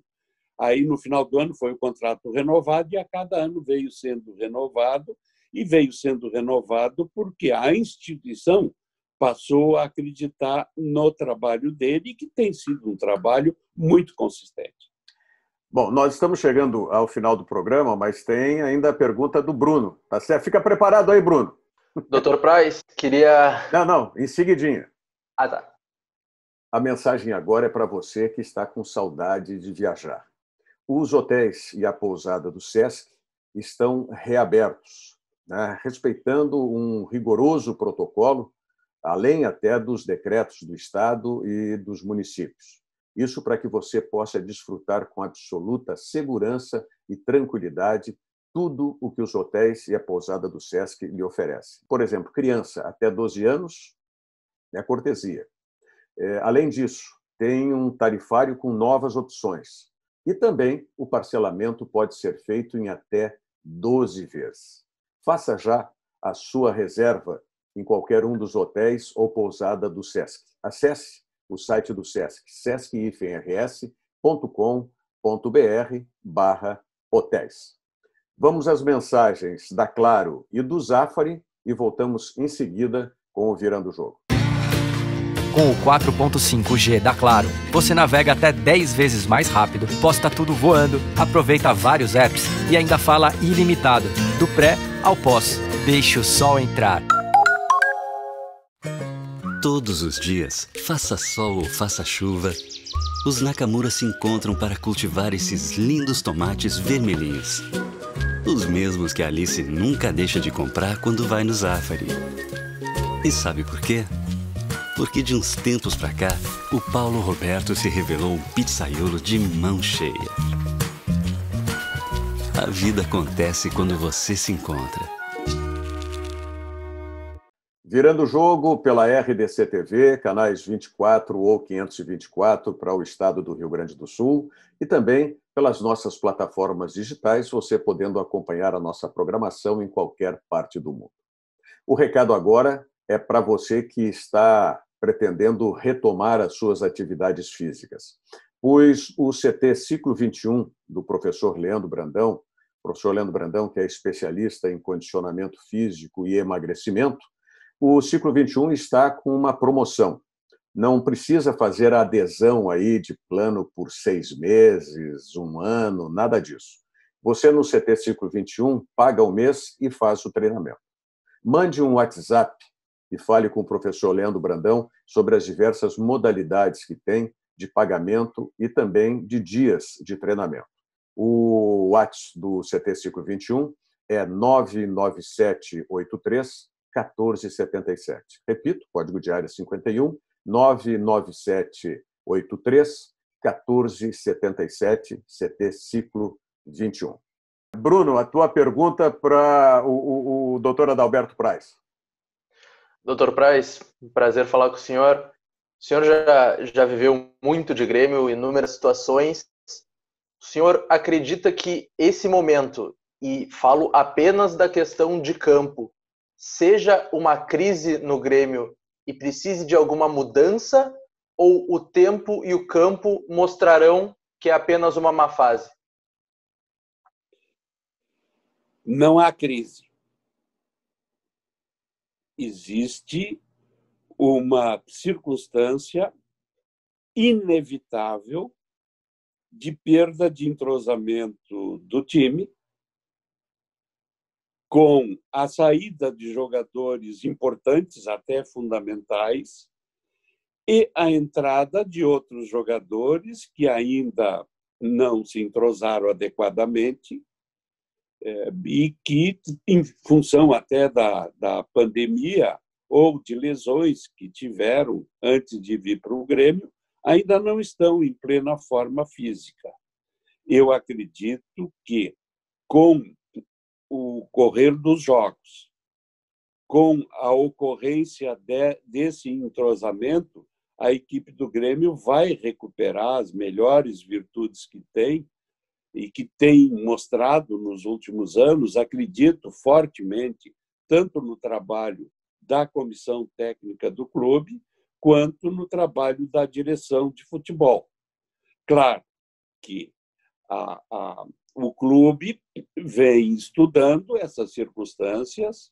Aí, no final do ano, foi o contrato renovado e a cada ano veio sendo renovado e veio sendo renovado porque a instituição passou a acreditar no trabalho dele, que tem sido um trabalho muito consistente. Bom, nós estamos chegando ao final do programa, mas tem ainda a pergunta do Bruno. Tá certo? Fica preparado aí, Bruno. Doutor Price, queria. Não, não, em seguidinha. Ah, tá. A mensagem agora é para você que está com saudade de viajar. Os hotéis e a pousada do SESC estão reabertos, né? respeitando um rigoroso protocolo, além até dos decretos do Estado e dos municípios. Isso para que você possa desfrutar com absoluta segurança e tranquilidade tudo o que os hotéis e a pousada do SESC lhe oferecem. Por exemplo, criança até 12 anos é cortesia. É, além disso, tem um tarifário com novas opções e também o parcelamento pode ser feito em até 12 vezes. Faça já a sua reserva em qualquer um dos hotéis ou pousada do SESC. Acesse o site do SESC, sescifrs.com.br barra hotéis. Vamos às mensagens da Claro e do Zafari e voltamos em seguida com o Virando o Jogo. Com o 4.5G da Claro, você navega até 10 vezes mais rápido, posta tudo voando, aproveita vários apps e ainda fala ilimitado, do pré ao pós. Deixe o sol entrar. Todos os dias, faça sol ou faça chuva, os Nakamura se encontram para cultivar esses lindos tomates vermelhinhos. Os mesmos que Alice nunca deixa de comprar quando vai no Zafari. E sabe por quê? Porque de uns tempos pra cá, o Paulo Roberto se revelou um pizzaiolo de mão cheia. A vida acontece quando você se encontra. Virando o jogo pela RDC TV, canais 24 ou 524 para o estado do Rio Grande do Sul e também pelas nossas plataformas digitais, você podendo acompanhar a nossa programação em qualquer parte do mundo. O recado agora é para você que está pretendendo retomar as suas atividades físicas. Pois o CT Ciclo 21 do professor Leandro Brandão, professor Leandro Brandão, que é especialista em condicionamento físico e emagrecimento, o Ciclo 21 está com uma promoção. Não precisa fazer a adesão aí de plano por seis meses, um ano, nada disso. Você no CT Ciclo 21 paga o mês e faz o treinamento. Mande um WhatsApp e fale com o professor Leandro Brandão sobre as diversas modalidades que tem de pagamento e também de dias de treinamento. O WhatsApp do CT Ciclo 21 é 99783 1477. Repito, código diário 51 99783 1477 CT Ciclo 21. Bruno, a tua pergunta para o, o, o doutor Adalberto Praz. Doutor Praz, prazer falar com o senhor. O senhor já, já viveu muito de Grêmio, inúmeras situações. O senhor acredita que esse momento, e falo apenas da questão de campo, seja uma crise no Grêmio e precise de alguma mudança, ou o tempo e o campo mostrarão que é apenas uma má fase? Não há crise existe uma circunstância inevitável de perda de entrosamento do time, com a saída de jogadores importantes, até fundamentais, e a entrada de outros jogadores que ainda não se entrosaram adequadamente e que, em função até da, da pandemia, ou de lesões que tiveram antes de vir para o Grêmio, ainda não estão em plena forma física. Eu acredito que, com o correr dos jogos, com a ocorrência de, desse entrosamento, a equipe do Grêmio vai recuperar as melhores virtudes que tem e que tem mostrado nos últimos anos, acredito fortemente, tanto no trabalho da comissão técnica do clube, quanto no trabalho da direção de futebol. Claro que a, a, o clube vem estudando essas circunstâncias,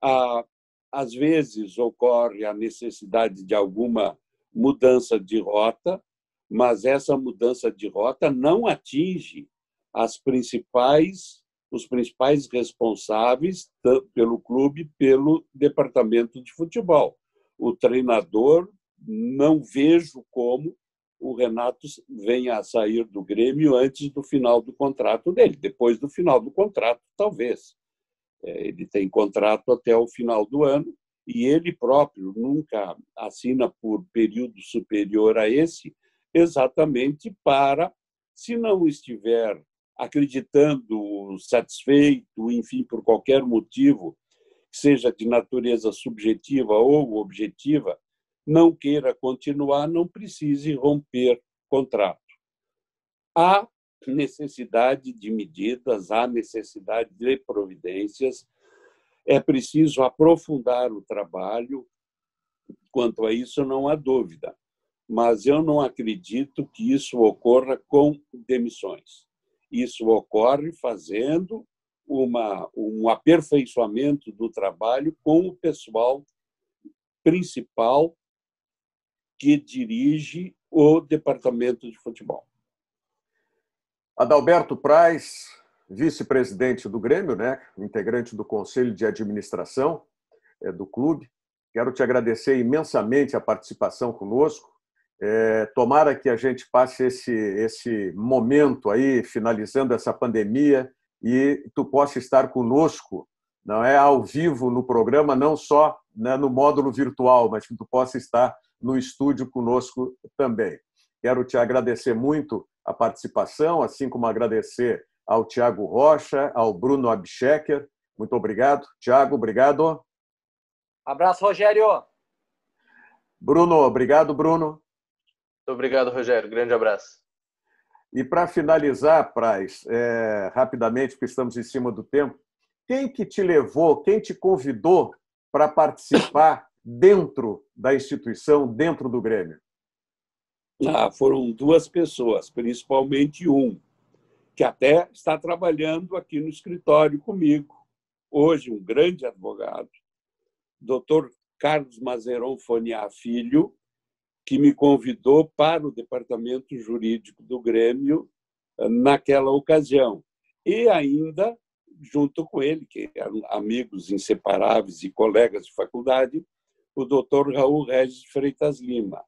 a, às vezes ocorre a necessidade de alguma mudança de rota, mas essa mudança de rota não atinge as principais os principais responsáveis pelo clube, pelo departamento de futebol. O treinador não vejo como o Renato venha a sair do Grêmio antes do final do contrato dele. Depois do final do contrato, talvez. É, ele tem contrato até o final do ano e ele próprio nunca assina por período superior a esse, exatamente para, se não estiver acreditando, satisfeito, enfim, por qualquer motivo, seja de natureza subjetiva ou objetiva, não queira continuar, não precise romper contrato. Há necessidade de medidas, há necessidade de providências, é preciso aprofundar o trabalho, quanto a isso não há dúvida, mas eu não acredito que isso ocorra com demissões. Isso ocorre fazendo uma, um aperfeiçoamento do trabalho com o pessoal principal que dirige o departamento de futebol. Adalberto Praz, vice-presidente do Grêmio, né, integrante do conselho de administração é, do clube. Quero te agradecer imensamente a participação conosco. É, tomara que a gente passe esse, esse momento aí, finalizando essa pandemia, e tu possa estar conosco, não é ao vivo no programa, não só né, no módulo virtual, mas que tu possa estar no estúdio conosco também. Quero te agradecer muito a participação, assim como agradecer ao Tiago Rocha, ao Bruno Abschecker. Muito obrigado. Tiago, obrigado. Abraço, Rogério. Bruno, obrigado, Bruno. Muito obrigado, Rogério. Grande abraço. E para finalizar, Praz, é, rapidamente, porque estamos em cima do tempo, quem que te levou, quem te convidou para participar dentro da instituição, dentro do Grêmio? Ah, foram duas pessoas, principalmente um, que até está trabalhando aqui no escritório comigo. Hoje, um grande advogado, doutor Carlos Mazeron Foniá Filho, que me convidou para o departamento jurídico do Grêmio eh, naquela ocasião. E ainda, junto com ele, que eram amigos inseparáveis e colegas de faculdade, o doutor Raul Regis Freitas Lima.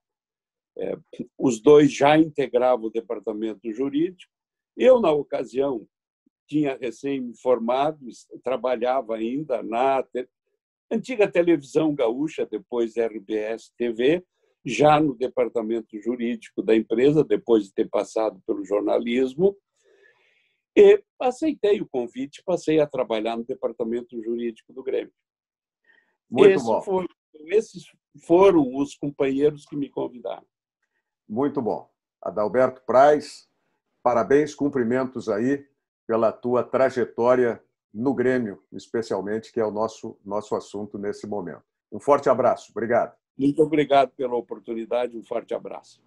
É, os dois já integravam o departamento jurídico. Eu, na ocasião, tinha recém-formado, trabalhava ainda na antiga televisão gaúcha, depois RBS TV, já no departamento jurídico da empresa, depois de ter passado pelo jornalismo, e aceitei o convite, passei a trabalhar no departamento jurídico do Grêmio. Muito Esse bom. Foi, esses foram os companheiros que me convidaram. Muito bom. Adalberto Praz, parabéns, cumprimentos aí pela tua trajetória no Grêmio, especialmente, que é o nosso, nosso assunto nesse momento. Um forte abraço. Obrigado. Muito obrigado pela oportunidade, um forte abraço.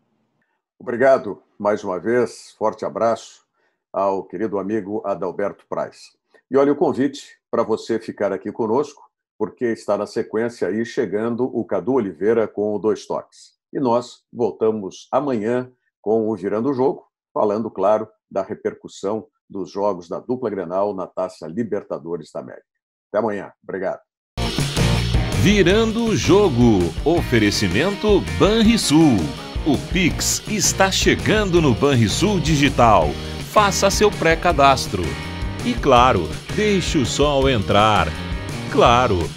Obrigado mais uma vez, forte abraço ao querido amigo Adalberto Praz. E olha o convite para você ficar aqui conosco, porque está na sequência aí chegando o Cadu Oliveira com o Dois Toques. E nós voltamos amanhã com o Virando o Jogo, falando, claro, da repercussão dos jogos da dupla Grenal na Taça Libertadores da América. Até amanhã. Obrigado. Virando o jogo. Oferecimento Banrisul. O Pix está chegando no Banrisul Digital. Faça seu pré-cadastro. E claro, deixe o sol entrar. Claro